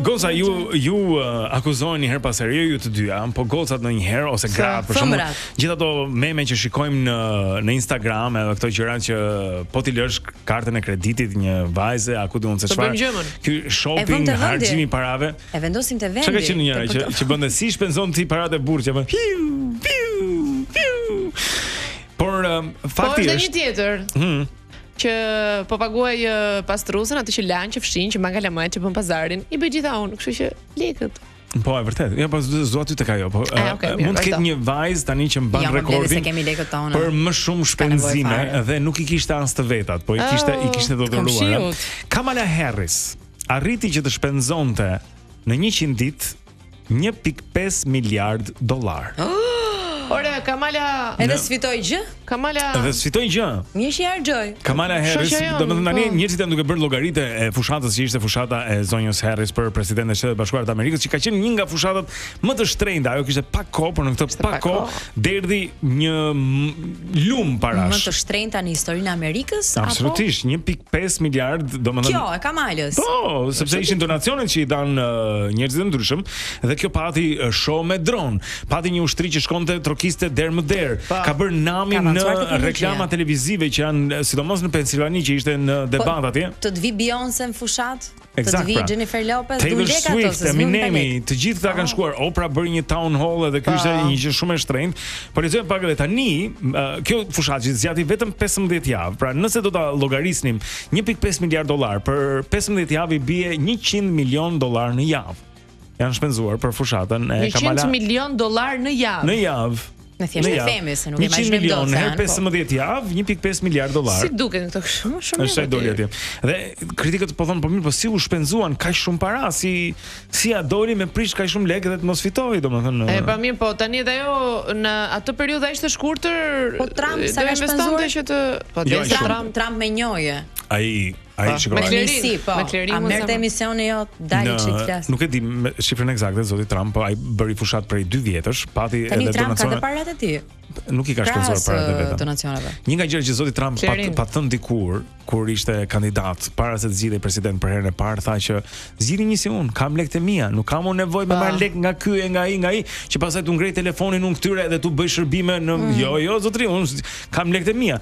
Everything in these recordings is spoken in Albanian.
Goca ju ju uh, akuzojnë herë pas here, jo ju të dyja, po gocat ndonjëherë ose gratë për shembull, gjithë ato meme që shikojmë në në Instagram edhe këto gjëra që po t'i lësh kartën e kreditit një vajze, a ku diun se çfarë. Ky shopping, harxhimi i parave. E vendosim te vendi. Çka që njëra që që bën dhe si shpenzon ti paratë e burrit që bën. Piu, piu, piu. Por um, fakti po, është. Po është një tjetër. Mhm. që po paguaj uh, pastruesen, atë që lan, që fshin, që mban kalamajtë, që bën pazarin, i bëj të gjitha unë, kështu që lekët. Po, e vërtetë. Ja, po s'do aty tek ajo, po. Ah, okay, mund të ketë një vajzë tani që mban ja, po, rekordin. Ja, kemi lekët tona. Për më shumë shpenzime dhe nuk i kishte as të vetat, po i oh, kishte oh, i kishte të dhuruar. Kamala Harris arriti që të shpenzonte në 100 ditë 1.5 miliard dollarë. Ore, Kamala edhe s'fitoi gjë? Kamala edhe s'fitoi gjë. Mirë që harxhoi. Kamala Harris, domethënë tani po. njerëzit janë duke bërë llogaritë e fushatës që ishte fushata e zonjës Harris për presidente e Shteteve të Bashkuara të Amerikës, që ka qenë një nga fushatat më të shtrenjta. Ajo kishte pak kohë, por në këtë pak kohë derdhi një lumë parash. Më të shtrenjta në historinë e Amerikës apo? Absolutisht, 1.5 miliard, domethënë. Kjo e Kamalës. Po, sepse ishin donacionet që i dhanë uh, njerëzit e ndryshëm dhe kjo pati uh, show me dronë. Pati një ushtri që shkonte trokiste derë më derë. Po, ka bërë namin në reklama televizive që janë uh, sidomos në Pensilvani që ishte në po, debat atje. Po, të vijë Beyoncé në fushatë? Exact. Pra. Jennifer Lopez, Taylor Swift, Eminemi. Të gjithë këta kanë oh. shkuar Oprah bëri një town hall edhe kjo ishte po. një gjë shumë e shtrenjtë. Po lexoj pak edhe tani, kjo fushatë që zgjati vetëm 15 javë. Pra nëse do ta llogarisnim 1.5 miliard dollarë për 15 javë i bie 100 milion dollarë në javë. janë shpenzuar për fushatën e Kamala. 100 milion dollarë në javë. Në javë. Ne thjesht e themi se nuk e imagjinojmë dot. 100 milion herë 15 po. javë, 1.5 miliard dollarë. Si duken këto kështu? Shumë shumë. Është doli atje. Dhe kritikët po thonë po mirë, po si u shpenzuan kaq shumë para, si si ia doli me prish kaq shumë lekë dhe të mos fitojë, domethënë. E pa mirë, po tani edhe ajo në atë periudhë ishte e shkurtër. Po Trump sa ka shpenzuar që të po jo, Trump Trump me njoje. Ai Ai ah, shikon. Me klerisi, po. Me klerisi. A merr emisioni jo, dali çik të flas. Nuk e di me shifrën eksakte zoti Trump, po ai bëri fushatë prej 2 vjetësh, pati edhe donacione. Tani Trump ka paratë e tij. Nuk i ka shpenzuar paratë e uh, veta. Donacioneve. Një nga gjërat që zoti Trump pa pat thënë dikur kur ishte kandidat para se të zgjidhej president për herën e parë, tha që zgjidhni një si unë, kam lekët e mia, nuk kam unë nevojë me marr po. lekë nga ky e nga ai, nga ai, që pastaj t'u ngre telefonin unë këtyre edhe t'u bëj shërbime në mm. jo, jo zotri, unë kam lekët e mia.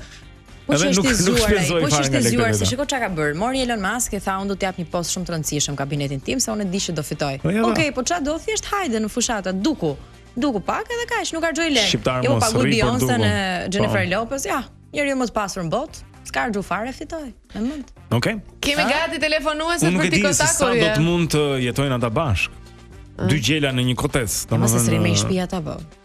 Po që është i zgjuar ai, po që është i zgjuar se shiko çka ka bërë. Mori Elon Musk e tha unë do të jap një post shumë të rëndësishëm kabinetin tim se unë e di që do fitoj. Po Okej, okay, po çfarë do thjesht hajde në fushata, duku. Duku pak edhe kaq, nuk harxhoi lekë. Shqiptar jo, mos rri për duku. Jo, pagu në Jennifer po. Lopez, ja. Njeriu më i pasur në botë. S'ka harxhu fare fitoi. Me mend. Okej. Okay. Kemi gati telefonuese për t'i kontaktu. Unë nuk e di sa do të mund të jetojnë ata bashkë. Dy gjela në një kotec, domethënë. Mos e srimi shtëpia ta vë.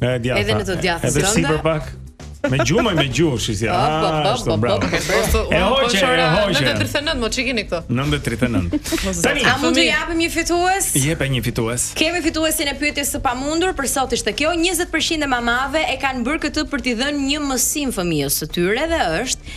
E djatha. Edhe në të djathtë. Edhe sipër pak. Me gjumë me gjumë, si si. Ashtu bravo. E hoqe, e hoqe. 939, mo çikin këto. 939. Tani, a mund të japim një fitues? Jep një fitues. Kemi fituesin e pyetjes së pamundur, për sot ishte kjo, 20% e mamave e kanë bërë këtë për t'i dhënë një mësim fëmijës së tyre dhe është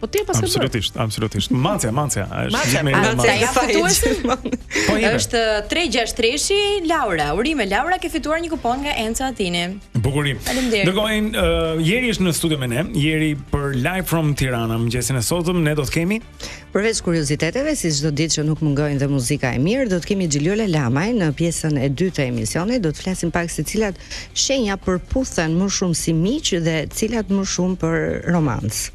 Po ti e paske bërë. Absolutisht, absolutisht. Manca, manca. Manca, manca e fituesit. Po jemi. Është 363-shi Laura. Urime Laura, ke fituar një kupon nga Enca Atini. Bukuri. Faleminderit. Dërgojnë uh, Jeri është në studio me ne. Jeri për Live from Tirana, mëngjesin e sotëm ne do të kemi përveç kurioziteteve, si çdo ditë që nuk mungojnë dhe muzika e mirë, do të kemi Xhiliola Lamaj në pjesën e dytë të emisionit. Do të flasim pak se cilat shenja përputhen më shumë si miq dhe cilat më shumë për romancë.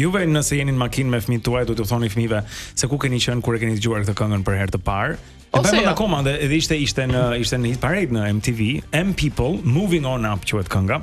Juve nëse jeni në makinë me fëmijët tuaj do t'u thoni fëmijëve se ku keni qenë kur e keni dëgjuar këtë këngën për herë të parë. E bëjmë jo. akoma dhe edhe ishte ishte në ishte në hit parade në MTV, M People Moving On Up quhet kënga.